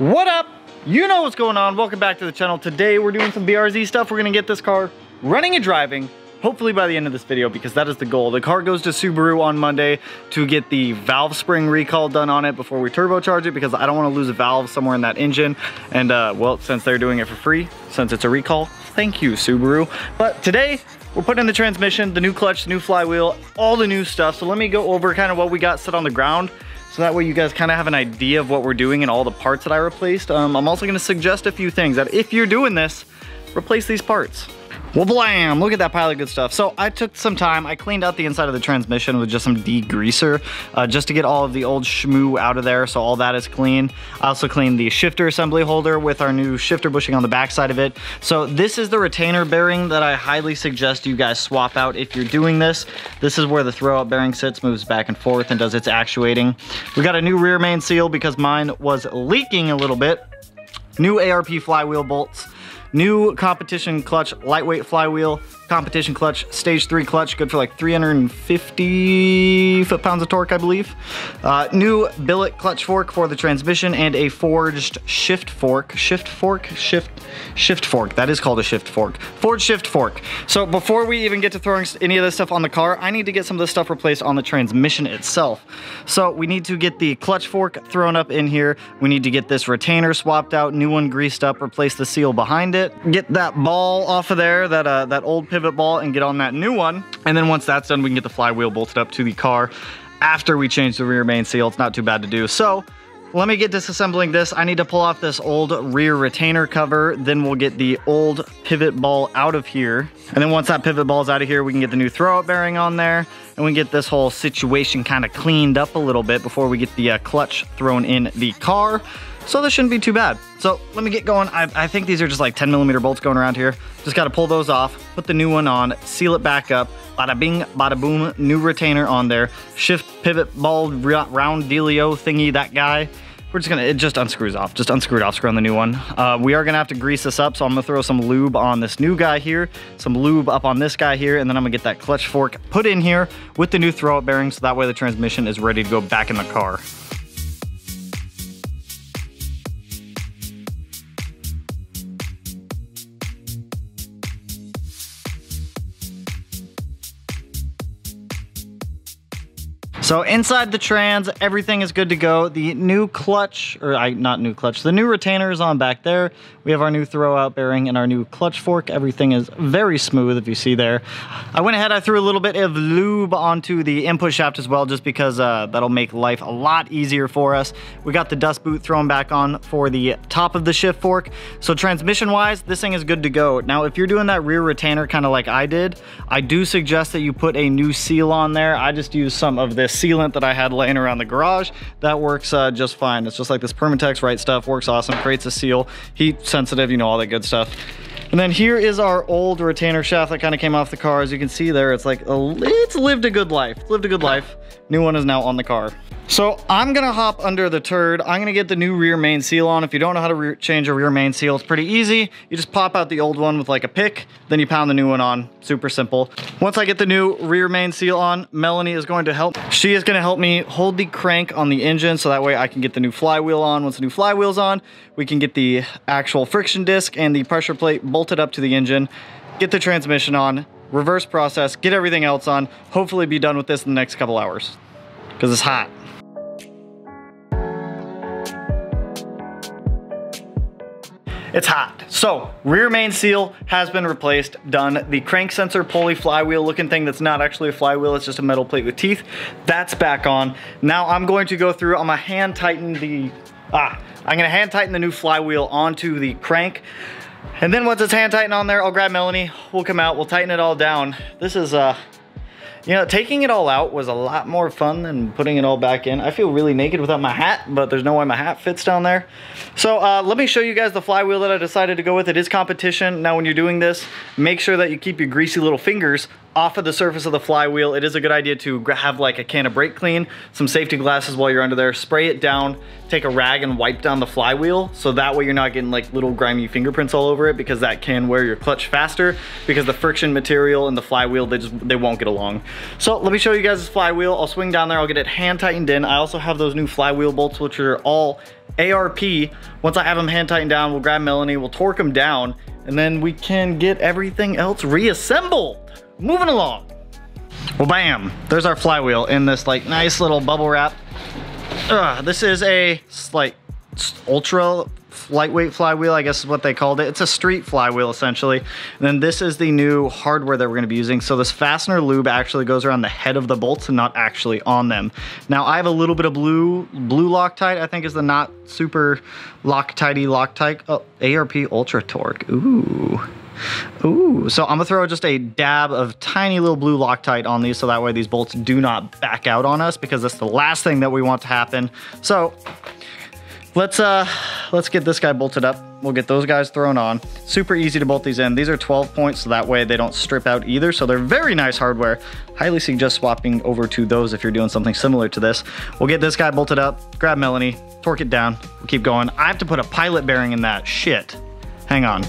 What up? You know what's going on. Welcome back to the channel. Today we're doing some BRZ stuff. We're gonna get this car running and driving, hopefully by the end of this video because that is the goal. The car goes to Subaru on Monday to get the valve spring recall done on it before we turbocharge it because I don't wanna lose a valve somewhere in that engine. And uh, well, since they're doing it for free, since it's a recall, thank you Subaru. But today, we're putting in the transmission, the new clutch, the new flywheel, all the new stuff. So let me go over kind of what we got set on the ground so that way you guys kind of have an idea of what we're doing and all the parts that I replaced. Um, I'm also gonna suggest a few things that if you're doing this, replace these parts. Well, blam, look at that pile of good stuff. So I took some time, I cleaned out the inside of the transmission with just some degreaser, uh, just to get all of the old shmoo out of there, so all that is clean. I also cleaned the shifter assembly holder with our new shifter bushing on the back side of it. So this is the retainer bearing that I highly suggest you guys swap out if you're doing this. This is where the throwout bearing sits, moves back and forth and does its actuating. We got a new rear main seal because mine was leaking a little bit. New ARP flywheel bolts. New competition clutch, lightweight flywheel, competition clutch, stage three clutch, good for like 350 foot-pounds of torque, I believe. Uh, new billet clutch fork for the transmission and a forged shift fork. Shift fork? Shift, shift fork. That is called a shift fork. Forged shift fork. So before we even get to throwing any of this stuff on the car, I need to get some of this stuff replaced on the transmission itself. So we need to get the clutch fork thrown up in here. We need to get this retainer swapped out, new one greased up, replace the seal behind it, get that ball off of there, that, uh, that old pivot pivot ball and get on that new one. And then once that's done, we can get the flywheel bolted up to the car after we change the rear main seal. It's not too bad to do. So let me get disassembling this. I need to pull off this old rear retainer cover. Then we'll get the old pivot ball out of here. And then once that pivot ball is out of here, we can get the new throwout bearing on there. And we get this whole situation kind of cleaned up a little bit before we get the uh, clutch thrown in the car. So this shouldn't be too bad. So let me get going. I, I think these are just like 10 millimeter bolts going around here. Just got to pull those off, put the new one on, seal it back up. Bada bing, bada boom, new retainer on there. Shift pivot ball round dealio thingy, that guy. We're just gonna, it just unscrews off. Just unscrew it off, screw on the new one. Uh, we are gonna have to grease this up, so I'm gonna throw some lube on this new guy here, some lube up on this guy here, and then I'm gonna get that clutch fork put in here with the new throwout bearing, so that way the transmission is ready to go back in the car. So inside the trans, everything is good to go. The new clutch, or I, not new clutch, the new retainer is on back there. We have our new throwout bearing and our new clutch fork. Everything is very smooth if you see there. I went ahead, I threw a little bit of lube onto the input shaft as well, just because uh, that'll make life a lot easier for us. We got the dust boot thrown back on for the top of the shift fork. So transmission wise, this thing is good to go. Now, if you're doing that rear retainer kind of like I did, I do suggest that you put a new seal on there. I just use some of this sealant that I had laying around the garage. That works uh, just fine. It's just like this Permatex right stuff, works awesome, creates a seal, heat sensitive, you know, all that good stuff. And then here is our old retainer shaft that kind of came off the car. As you can see there, it's like, a, it's lived a good life, lived a good life. New one is now on the car. So I'm gonna hop under the turd. I'm gonna get the new rear main seal on. If you don't know how to change a rear main seal, it's pretty easy. You just pop out the old one with like a pick, then you pound the new one on. Super simple. Once I get the new rear main seal on, Melanie is going to help. She is gonna help me hold the crank on the engine so that way I can get the new flywheel on. Once the new flywheel's on, we can get the actual friction disc and the pressure plate bolted up to the engine, get the transmission on, reverse process, get everything else on, hopefully be done with this in the next couple hours because it's hot. It's hot. So, rear main seal has been replaced, done. The crank sensor pulley flywheel looking thing that's not actually a flywheel, it's just a metal plate with teeth, that's back on. Now I'm going to go through, I'm gonna hand tighten the, ah, I'm gonna hand tighten the new flywheel onto the crank. And then once it's hand tightened on there, I'll grab Melanie, we'll come out, we'll tighten it all down. This is, uh, you know, taking it all out was a lot more fun than putting it all back in. I feel really naked without my hat, but there's no way my hat fits down there. So uh, let me show you guys the flywheel that I decided to go with. It is competition. Now when you're doing this, make sure that you keep your greasy little fingers off of the surface of the flywheel, it is a good idea to have like a can of brake clean, some safety glasses while you're under there, spray it down, take a rag and wipe down the flywheel. So that way you're not getting like little grimy fingerprints all over it because that can wear your clutch faster because the friction material and the flywheel, they just, they won't get along. So let me show you guys this flywheel. I'll swing down there, I'll get it hand tightened in. I also have those new flywheel bolts, which are all ARP. Once I have them hand tightened down, we'll grab Melanie, we'll torque them down, and then we can get everything else reassembled. Moving along. Well, bam, there's our flywheel in this like nice little bubble wrap. Ugh, this is a like ultra lightweight flywheel, I guess is what they called it. It's a street flywheel essentially. And then this is the new hardware that we're gonna be using. So this fastener lube actually goes around the head of the bolts and not actually on them. Now I have a little bit of blue, blue Loctite, I think is the not super Loctitey Loctite. Oh, ARP Ultra Torque, ooh. Ooh, so I'm gonna throw just a dab of tiny little blue Loctite on these so that way these bolts do not back out on us because that's the last thing that we want to happen. So let's uh, let's get this guy bolted up. We'll get those guys thrown on. Super easy to bolt these in. These are 12 points, so that way they don't strip out either. So they're very nice hardware. Highly suggest swapping over to those if you're doing something similar to this. We'll get this guy bolted up, grab Melanie, torque it down, we'll keep going. I have to put a pilot bearing in that, shit. Hang on.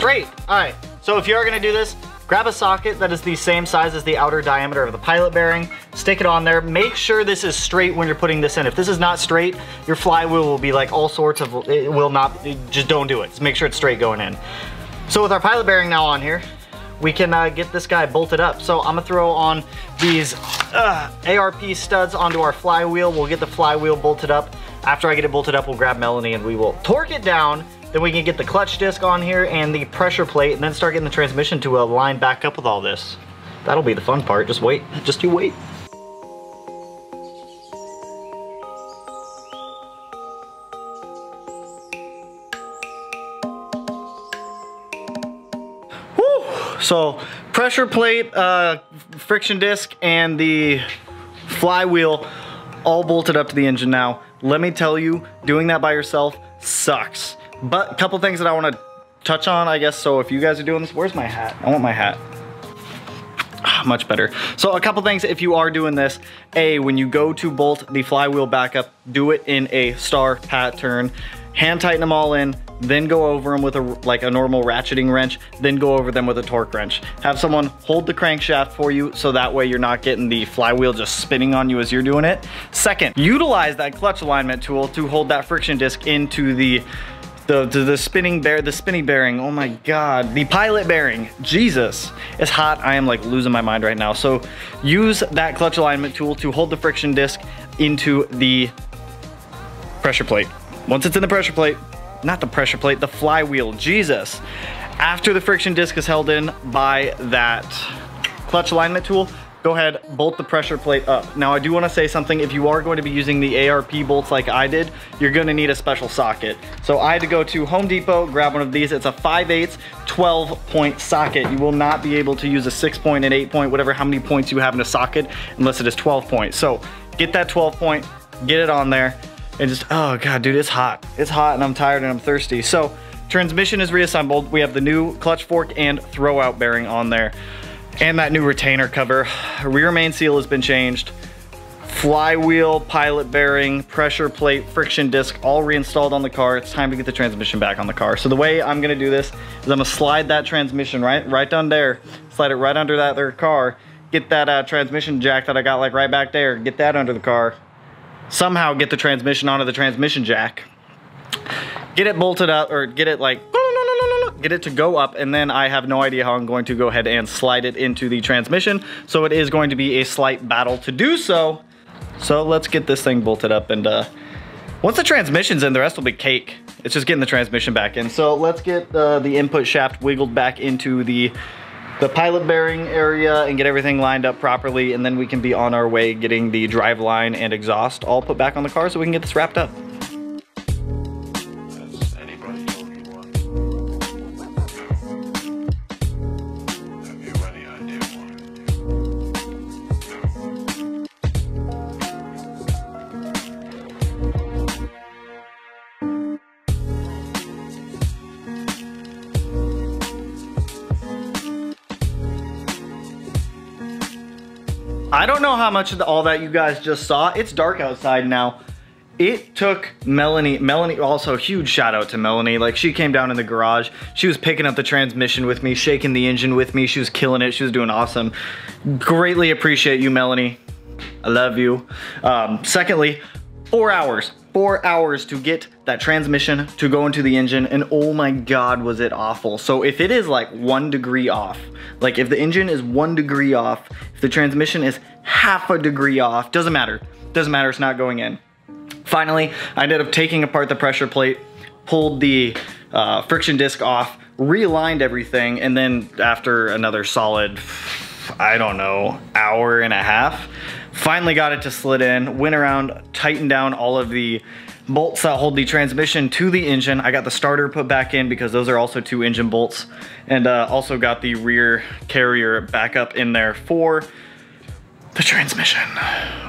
Straight. All right, so if you are gonna do this, grab a socket that is the same size as the outer diameter of the pilot bearing, stick it on there. Make sure this is straight when you're putting this in. If this is not straight, your flywheel will be like all sorts of, it will not, just don't do it. Just make sure it's straight going in. So with our pilot bearing now on here, we can uh, get this guy bolted up. So I'm gonna throw on these uh, ARP studs onto our flywheel. We'll get the flywheel bolted up. After I get it bolted up, we'll grab Melanie and we will torque it down then we can get the clutch disc on here and the pressure plate and then start getting the transmission to align back up with all this. That'll be the fun part. Just wait. Just you wait. Whew. So pressure plate, uh, friction disc, and the flywheel all bolted up to the engine now. Let me tell you, doing that by yourself sucks. But a couple things that I want to touch on, I guess. So if you guys are doing this, where's my hat? I want my hat. Ah, much better. So a couple things if you are doing this. A, when you go to bolt the flywheel back up, do it in a star pattern. Hand tighten them all in, then go over them with a like a normal ratcheting wrench, then go over them with a torque wrench. Have someone hold the crankshaft for you so that way you're not getting the flywheel just spinning on you as you're doing it. Second, utilize that clutch alignment tool to hold that friction disc into the the, the, the spinning bear, the spinning bearing, oh my God. The pilot bearing, Jesus. It's hot, I am like losing my mind right now. So use that clutch alignment tool to hold the friction disc into the pressure plate. Once it's in the pressure plate, not the pressure plate, the flywheel, Jesus. After the friction disc is held in by that clutch alignment tool, go ahead, bolt the pressure plate up. Now I do wanna say something, if you are going to be using the ARP bolts like I did, you're gonna need a special socket. So I had to go to Home Depot, grab one of these. It's a 5 8 12 point socket. You will not be able to use a six point and eight point, whatever how many points you have in a socket, unless it is 12 point. So get that 12 point, get it on there, and just, oh God, dude, it's hot. It's hot and I'm tired and I'm thirsty. So transmission is reassembled. We have the new clutch fork and throw out bearing on there and that new retainer cover. Rear main seal has been changed. Flywheel, pilot bearing, pressure plate, friction disc, all reinstalled on the car. It's time to get the transmission back on the car. So the way I'm gonna do this is I'm gonna slide that transmission right, right down there, slide it right under that their car, get that uh, transmission jack that I got like right back there, get that under the car, somehow get the transmission onto the transmission jack, get it bolted up or get it like get it to go up, and then I have no idea how I'm going to go ahead and slide it into the transmission. So it is going to be a slight battle to do so. So let's get this thing bolted up and uh, once the transmission's in, the rest will be cake. It's just getting the transmission back in. So let's get uh, the input shaft wiggled back into the the pilot bearing area and get everything lined up properly and then we can be on our way getting the drive line and exhaust all put back on the car so we can get this wrapped up. I don't know how much of the, all that you guys just saw. It's dark outside now. It took Melanie, Melanie, also huge shout out to Melanie. Like she came down in the garage. She was picking up the transmission with me, shaking the engine with me. She was killing it. She was doing awesome. Greatly appreciate you, Melanie. I love you. Um, secondly, four hours, four hours to get that transmission to go into the engine and oh my God, was it awful. So if it is like one degree off, like if the engine is one degree off, if the transmission is half a degree off, doesn't matter. Doesn't matter, it's not going in. Finally, I ended up taking apart the pressure plate, pulled the uh, friction disc off, realigned everything, and then after another solid, I don't know, hour and a half, finally got it to slid in, went around, tightened down all of the bolts that hold the transmission to the engine. I got the starter put back in because those are also two engine bolts and uh, also got the rear carrier back up in there for the transmission.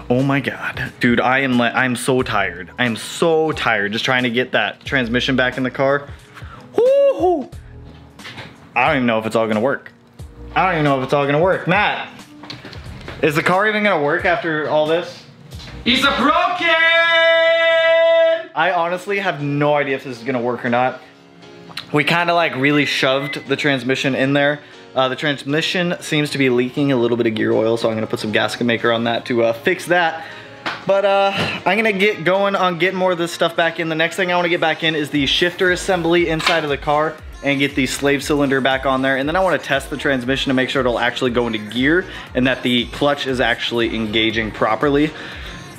Oh my God. Dude, I am like, I'm so tired. I am so tired just trying to get that transmission back in the car. Woo! I don't even know if it's all gonna work. I don't even know if it's all gonna work. Matt, is the car even gonna work after all this? It's a broken! I honestly have no idea if this is gonna work or not. We kind of like really shoved the transmission in there. Uh, the transmission seems to be leaking a little bit of gear oil, so I'm gonna put some gasket maker on that to uh, fix that. But uh, I'm gonna get going on getting more of this stuff back in. The next thing I wanna get back in is the shifter assembly inside of the car and get the slave cylinder back on there. And then I wanna test the transmission to make sure it'll actually go into gear and that the clutch is actually engaging properly.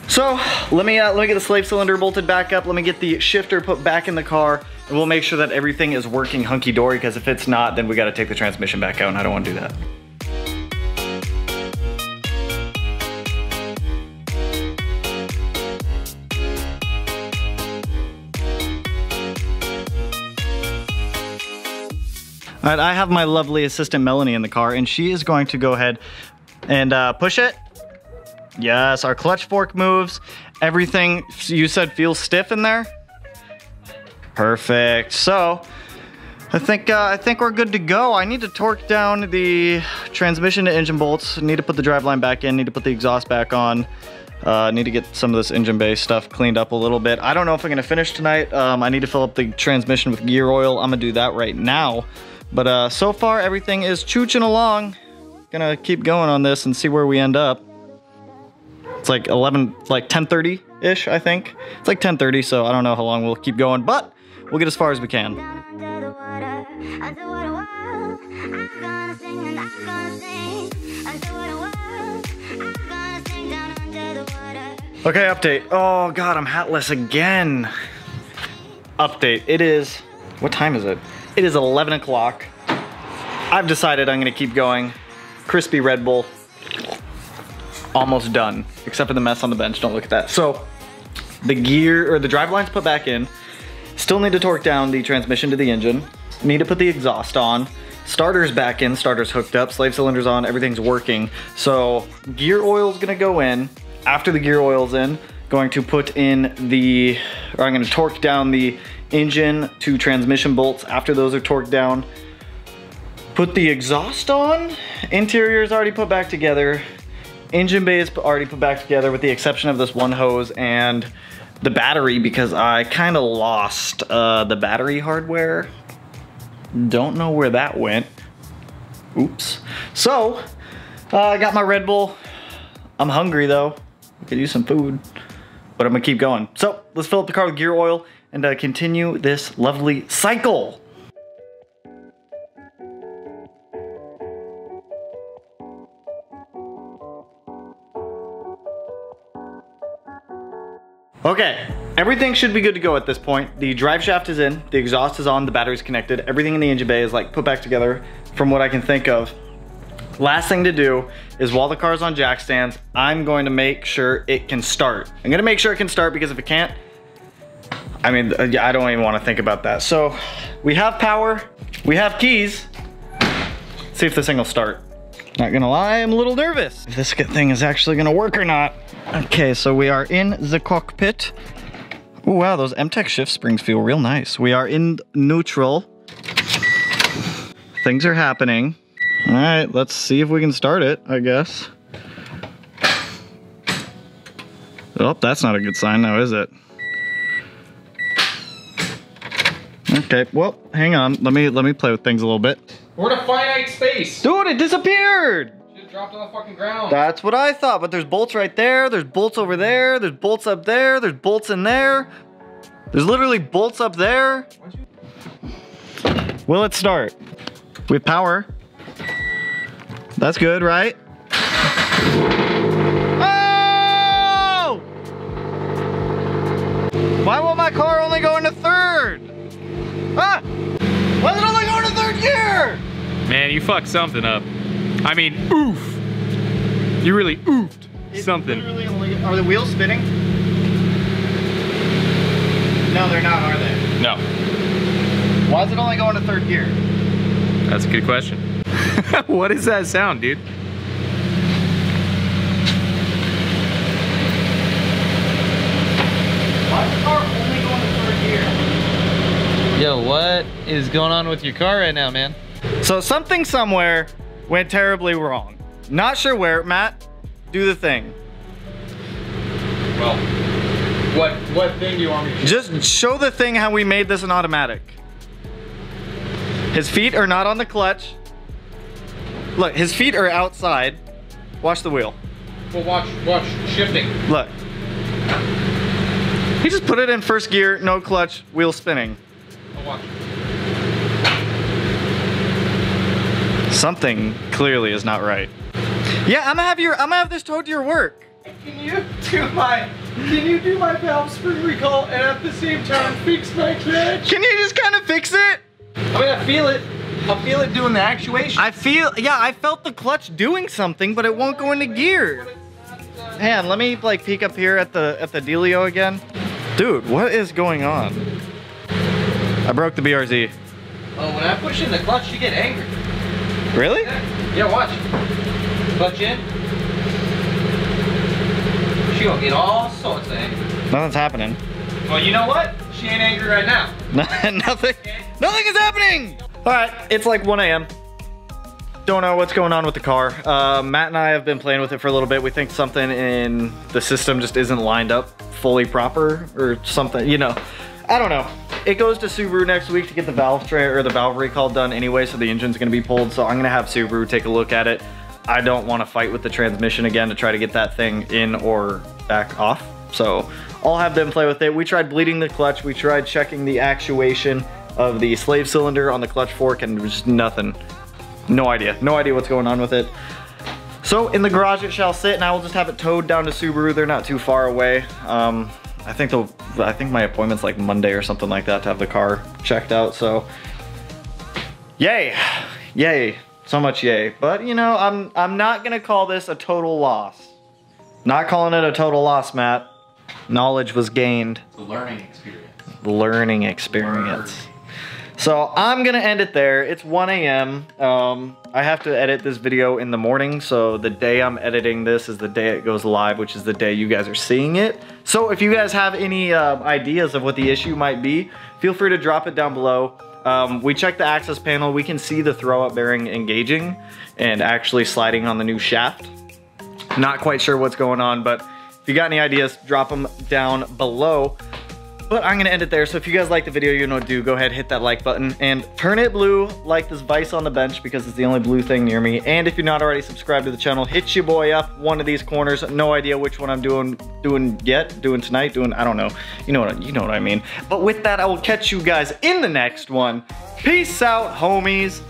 So let me, uh, let me get the slave cylinder bolted back up. Let me get the shifter put back in the car and we'll make sure that everything is working hunky-dory because if it's not, then we gotta take the transmission back out and I don't wanna do that. All right, I have my lovely assistant Melanie in the car and she is going to go ahead and uh, push it. Yes, our clutch fork moves. Everything you said feels stiff in there? Perfect. So, I think uh, I think we're good to go. I need to torque down the transmission to engine bolts. Need to put the driveline back in. Need to put the exhaust back on. Uh, need to get some of this engine bay stuff cleaned up a little bit. I don't know if I'm gonna finish tonight. Um, I need to fill up the transmission with gear oil. I'm gonna do that right now. But uh, so far, everything is chooching along. Gonna keep going on this and see where we end up. It's like 11, like 10.30-ish, I think. It's like 10.30, so I don't know how long we'll keep going, but we'll get as far as we can. Okay, update. Oh God, I'm hatless again. Update, it is, what time is it? It is 11 o'clock. I've decided I'm gonna keep going. Crispy Red Bull, almost done, except for the mess on the bench, don't look at that. So, the gear, or the drive line's put back in. Still need to torque down the transmission to the engine. Need to put the exhaust on. Starter's back in, starter's hooked up, slave cylinder's on, everything's working. So gear oil's gonna go in. After the gear oil's in, going to put in the, or I'm gonna torque down the engine to transmission bolts after those are torqued down. Put the exhaust on. Interior is already put back together. Engine bay is already put back together with the exception of this one hose and the battery because I kind of lost uh, the battery hardware. Don't know where that went. Oops. So, uh, I got my Red Bull. I'm hungry though. I could use some food, but I'm gonna keep going. So, let's fill up the car with gear oil and uh, continue this lovely cycle. Okay, everything should be good to go at this point. The drive shaft is in, the exhaust is on, the battery's connected. Everything in the engine bay is like put back together from what I can think of. Last thing to do is while the car's on jack stands, I'm going to make sure it can start. I'm gonna make sure it can start because if it can't, I mean, uh, I don't even wanna think about that. So we have power, we have keys. Let's see if this thing will start. Not gonna lie, I'm a little nervous if this thing is actually gonna work or not. Okay, so we are in the cockpit. Oh wow, those MTEC shift springs feel real nice. We are in neutral. Things are happening. All right, let's see if we can start it, I guess. Oh, that's not a good sign now, is it? Okay, well, hang on. Let me let me play with things a little bit. We're in a finite space. Dude, it disappeared! Shit dropped on the fucking ground. That's what I thought, but there's bolts right there, there's bolts over there, there's bolts up there, there's bolts in there. There's literally bolts up there. Will it start? We have power. That's good, right? Oh! Why will my car only go into third? Ah! Why is it only going to third gear? Man, you fucked something up. I mean, oof. You really oofed something. Only- are the wheels spinning? No, they're not, are they? No, Why is it only going to third gear? that's a good question. what is that sound, dude? Why is the car only going to third gear? Yo, what is going on with your car right now, man? So something somewhere went terribly wrong. Not sure where. Matt, do the thing. Well, what what thing do you want me to Just show the thing how we made this an automatic. His feet are not on the clutch. Look, his feet are outside. Watch the wheel. Well, watch, watch, shifting. Look. He just put it in first gear, no clutch, wheel spinning. Oh, watch. Something clearly is not right. Yeah, I'm gonna have your I'm gonna have this towed to your work. Can you do my can you do my valve spring recall and at the same time fix my clutch? Can you just kind of fix it? I mean I feel it. I feel it doing the actuation. I feel yeah, I felt the clutch doing something, but it won't go into gear. Man, let me like peek up here at the at the dealio again. Dude, what is going on? I broke the BRZ. Oh, when I push in the clutch, you get angry. Really? Yeah, watch. Clutch in. She gonna get all sorts of angry. Nothing's happening. Well, you know what? She ain't angry right now. nothing. Nothing is happening. All right, it's like 1 a.m. Don't know what's going on with the car. Uh, Matt and I have been playing with it for a little bit. We think something in the system just isn't lined up fully proper or something, you know. I don't know. It goes to Subaru next week to get the valve tray or the valve recall done anyway, so the engine's gonna be pulled. So I'm gonna have Subaru take a look at it. I don't wanna fight with the transmission again to try to get that thing in or back off. So I'll have them play with it. We tried bleeding the clutch. We tried checking the actuation of the slave cylinder on the clutch fork and just nothing. No idea. No idea what's going on with it. So in the garage it shall sit and I will just have it towed down to Subaru. They're not too far away. Um, I think they'll, I think my appointment's like Monday or something like that to have the car checked out. So yay, yay, so much yay. But you know, I'm, I'm not gonna call this a total loss. Not calling it a total loss, Matt. Knowledge was gained The learning experience. learning experience. So I'm gonna end it there. It's 1 a.m. Um, I have to edit this video in the morning, so the day I'm editing this is the day it goes live, which is the day you guys are seeing it. So if you guys have any uh, ideas of what the issue might be, feel free to drop it down below. Um, we checked the access panel. We can see the throwout bearing engaging and actually sliding on the new shaft. Not quite sure what's going on, but if you got any ideas, drop them down below. But I'm gonna end it there. So if you guys like the video, you know what to do. Go ahead, hit that like button and turn it blue like this vice on the bench because it's the only blue thing near me. And if you're not already subscribed to the channel, hit your boy up one of these corners. No idea which one I'm doing doing yet, doing tonight, doing, I don't know. You know what, you know what I mean. But with that, I will catch you guys in the next one. Peace out, homies.